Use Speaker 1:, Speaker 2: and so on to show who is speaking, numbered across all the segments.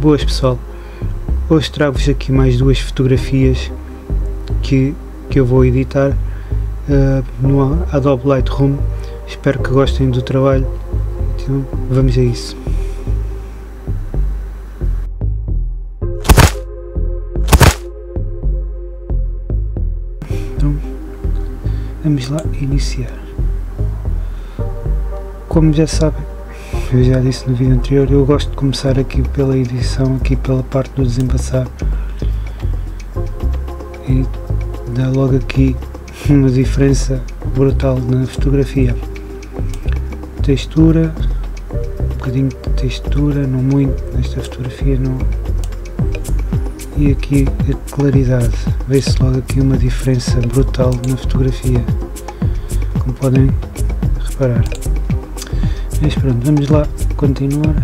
Speaker 1: Boas pessoal, hoje trago-vos aqui mais duas fotografias que, que eu vou editar uh, no Adobe Lightroom. Espero que gostem do trabalho. Então vamos a isso. Então vamos lá iniciar. Como já sabem, eu já disse no vídeo anterior, eu gosto de começar aqui pela edição, aqui pela parte do desembaçar e dá logo aqui uma diferença brutal na fotografia. Textura, um bocadinho de textura, não muito, nesta fotografia não. E aqui a claridade, vê-se logo aqui uma diferença brutal na fotografia, como podem reparar. Mas pronto, vamos lá continuar.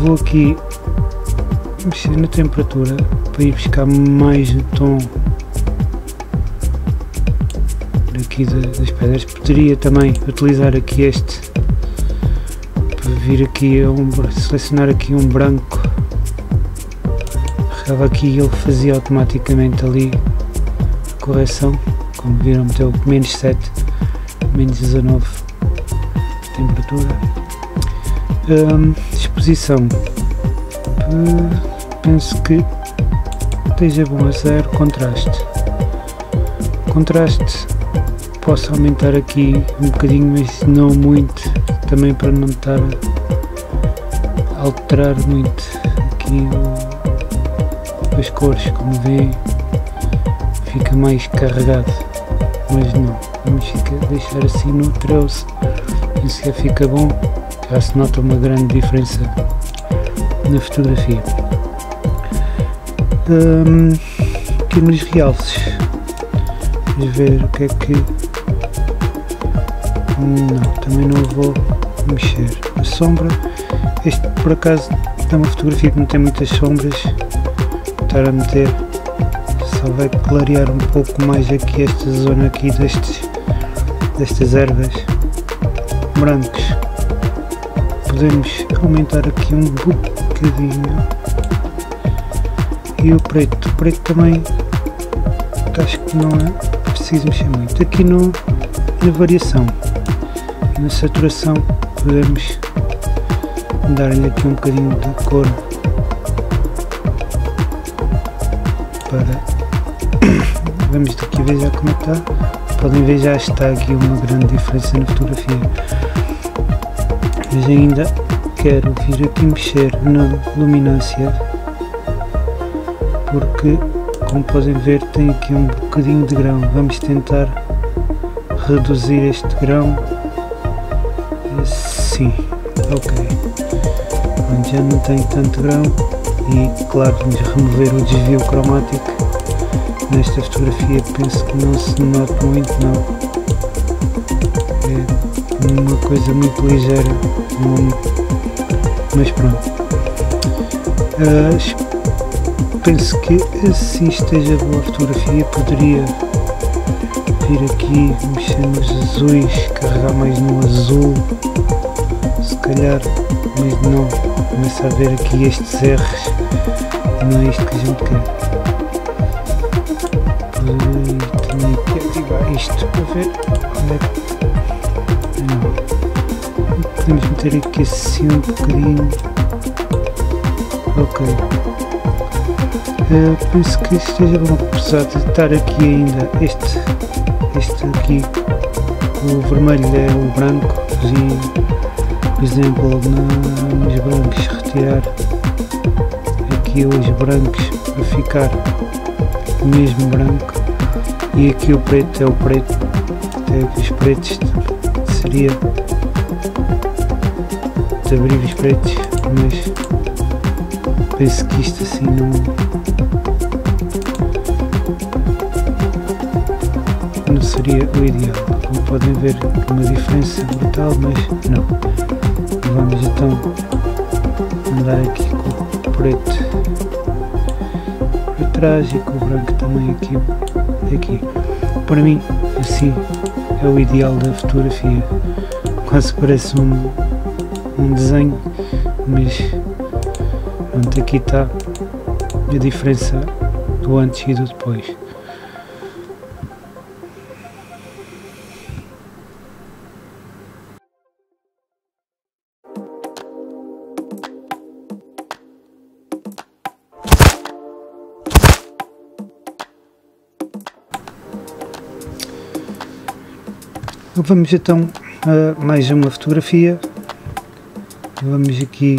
Speaker 1: Vou aqui mexer na temperatura para ir buscar mais o tom aqui das pedras. Poderia também utilizar aqui este para vir aqui a um, selecionar aqui um branco. Carregava aqui e ele fazia automaticamente ali a correção. Como viram, meteu menos 7, menos 19 temperatura. Um. Uh, penso que esteja bom a zero. Contraste. Contraste posso aumentar aqui um bocadinho, mas não muito, também para não estar a alterar muito aqui as cores, como veem, fica mais carregado, mas não, vamos ficar, deixar assim no 13 isso já fica bom, já se nota uma grande diferença na fotografia. Um, nos realces, vamos ver o que é que. Não, também não vou mexer. A sombra, este por acaso é uma fotografia que não tem muitas sombras, estar a meter só vai clarear um pouco mais aqui esta zona aqui destes, destas ervas brancos. Podemos aumentar aqui um bocadinho. E o preto, o preto também acho que não é preciso mexer muito. Aqui no, na variação. E na saturação podemos dar-lhe aqui um bocadinho de cor para vamos daqui ver já como está podem ver já está aqui uma grande diferença na fotografia. Mas ainda quero vir aqui mexer na luminância porque como podem ver tem aqui um bocadinho de grão. Vamos tentar reduzir este grão assim. Ok. Já não tem tanto grão e claro vamos remover o desvio cromático nesta fotografia penso que não se nota muito não. É uma coisa muito ligeira mas pronto. Uh, penso que assim esteja boa a fotografia. Poderia vir aqui mexer nos azuis carregar mais no azul. Se calhar mas não. Começa a ver aqui estes R's e não é isto que a gente quer tinha que ativar isto para ver onde é que. Não. Podemos meter aqui assim um bocadinho. Ok. Uh, penso que esteja bom, apesar de estar aqui ainda este, este aqui, o vermelho é o branco por exemplo na, nos brancos retirar aqui os brancos para ficar mesmo branco. E aqui o preto é o preto é os pretos seria. De abrir os pretos mas penso que isto assim não não seria o ideal. Como podem ver uma diferença brutal mas não. Vamos então andar aqui com o preto trás e com o branco também aqui aqui. Para mim, assim é o ideal da fotografia. Quase parece um, um desenho, mas Pronto, aqui está a diferença do antes e do depois. Vamos então a mais uma fotografia. Vamos aqui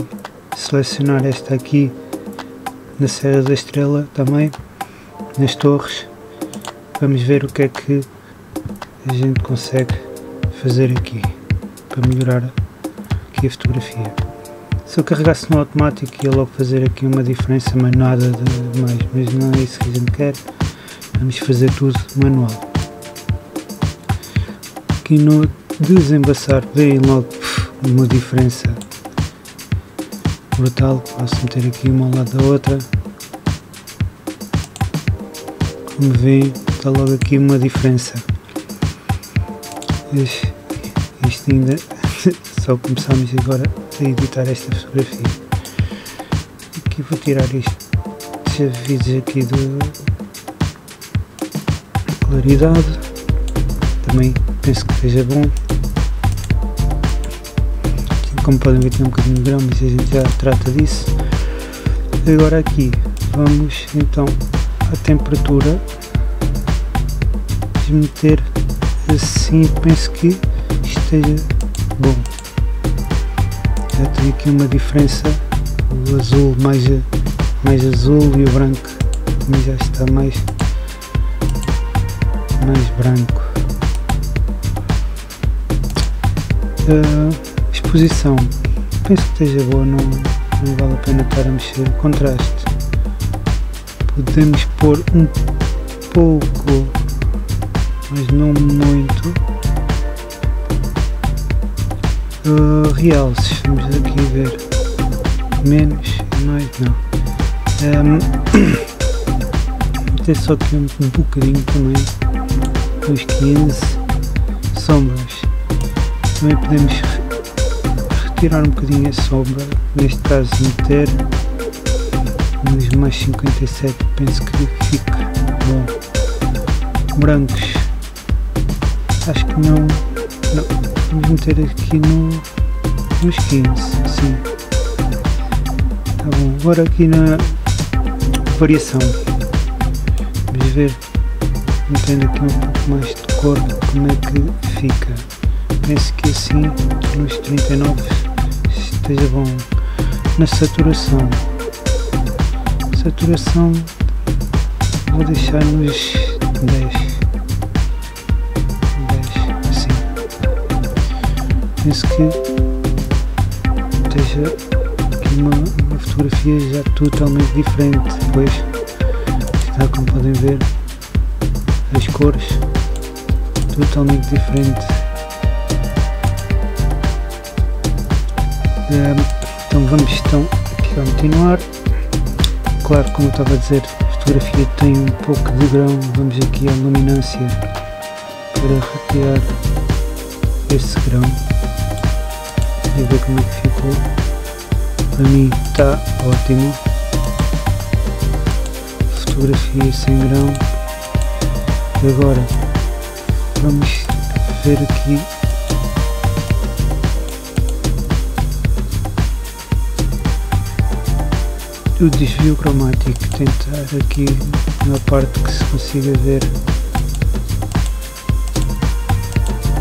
Speaker 1: selecionar esta aqui na Serra da Estrela também, nas torres. Vamos ver o que é que a gente consegue fazer aqui para melhorar aqui a fotografia. Se eu carregasse no automático ia logo fazer aqui uma diferença, mas nada de mais, mas não é isso que a gente quer. Vamos fazer tudo manual no desembaçar vem logo uma diferença brutal, posso meter aqui uma ao lado da outra. Como veem está logo aqui uma diferença. Isto ainda só começamos agora a editar esta fotografia. Aqui vou tirar isto avisos aqui de claridade também penso que seja bom. Como podem ver tem um bocadinho de grão, mas a gente já trata disso. Agora aqui vamos então à temperatura. Vamos meter assim, penso que esteja bom. Já tem aqui uma diferença, o azul mais, mais azul e o branco também já está mais, mais branco. Exposição, penso que esteja boa, não, não vale a pena estar a mexer. Contraste, podemos pôr um pouco, mas não muito. Uh, realces, vamos aqui ver. Menos e mais, não. Um, ter só aqui um, um bocadinho também, uns 15 sombras também podemos retirar um bocadinho a sombra, neste caso meter mais 57, penso que fica bom. Brancos, acho que não, não, vamos meter aqui no, nos 15, sim. Tá bom, agora aqui na variação, vamos ver, metendo aqui um pouco mais de cor, como é que fica penso que assim nos 39 esteja bom na saturação. Saturação vou deixar nos 10 10 assim penso que esteja aqui uma, uma fotografia já totalmente diferente depois está como podem ver as cores totalmente diferentes então vamos então aqui continuar. Claro como eu estava a dizer a fotografia tem um pouco de grão. Vamos aqui à luminância para retirar esse grão e ver como é que ficou. Para mim está ótimo. Fotografia sem grão. Agora vamos ver aqui o desvio cromático, tentar aqui na parte que se consiga ver.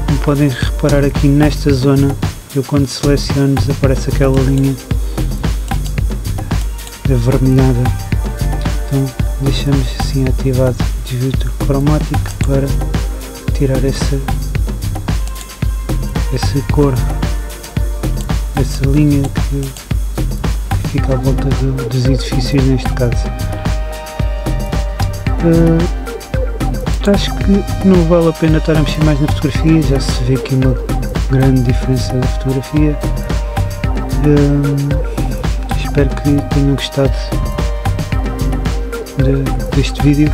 Speaker 1: Como podem reparar aqui nesta zona, eu quando seleciono desaparece aquela linha avermelhada. Então deixamos assim ativado o desvio cromático para tirar essa, essa cor, essa linha que fica à volta do, dos edifícios neste caso. Uh, acho que não vale a pena estar a mexer mais na fotografia, já se vê aqui uma grande diferença da fotografia. Uh, espero que tenham gostado de, deste vídeo.